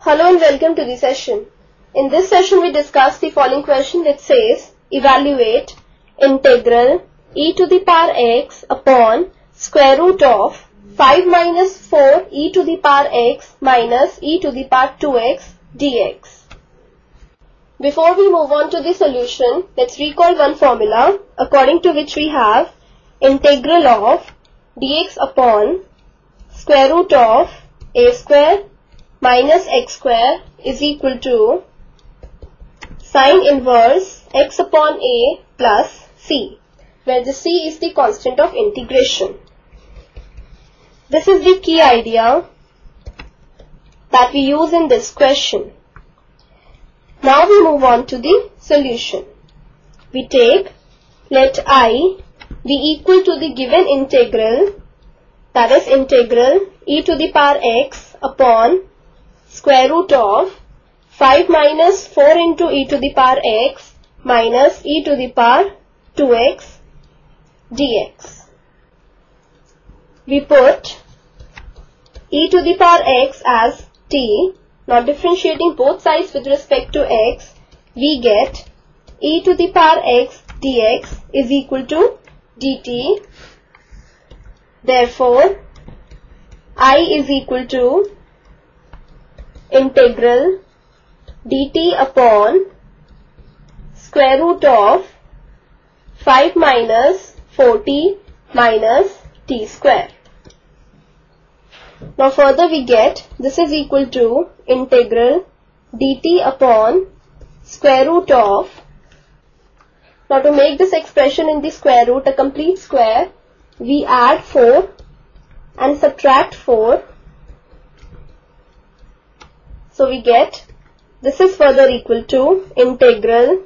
Hello and welcome to the session. In this session we discuss the following question which says evaluate integral e to the power x upon square root of 5 minus 4 e to the power x minus e to the power 2x dx. Before we move on to the solution, let's recall one formula according to which we have integral of dx upon square root of a square minus x square is equal to sine inverse x upon a plus c where the c is the constant of integration. This is the key idea that we use in this question. Now we move on to the solution. We take let i be equal to the given integral that is integral e to the power x upon square root of 5 minus 4 into e to the power x minus e to the power 2x dx. We put e to the power x as t, now differentiating both sides with respect to x, we get e to the power x dx is equal to dt. Therefore, i is equal to integral dt upon square root of 5 minus 40 minus t square. Now further we get this is equal to integral dt upon square root of now to make this expression in the square root a complete square we add 4 and subtract 4 so we get this is further equal to integral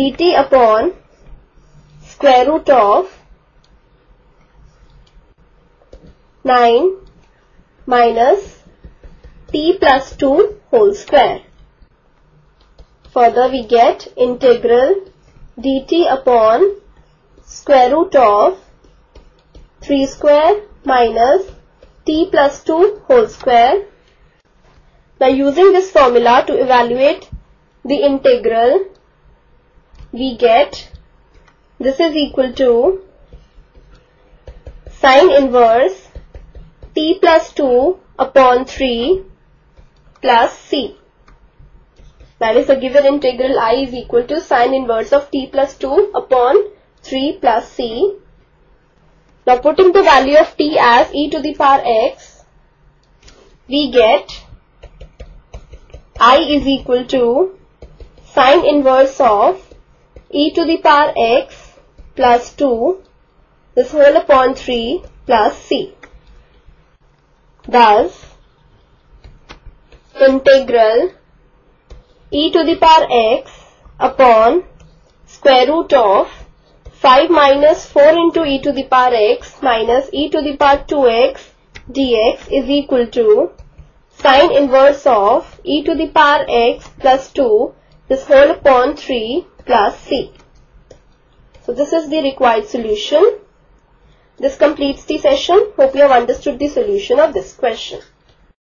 dt upon square root of 9 minus t plus 2 whole square. Further we get integral dt upon square root of 3 square minus t plus 2 whole square by using this formula to evaluate the integral, we get this is equal to sine inverse t plus 2 upon 3 plus c. That is the given integral i is equal to sine inverse of t plus 2 upon 3 plus c. Now putting the value of t as e to the power x, we get i is equal to sine inverse of e to the power x plus 2 this whole upon 3 plus c. Thus, integral e to the power x upon square root of 5 minus 4 into e to the power x minus e to the power 2x dx is equal to sine inverse of e to the power x plus 2 this whole upon 3 plus c. So this is the required solution. This completes the session. Hope you have understood the solution of this question.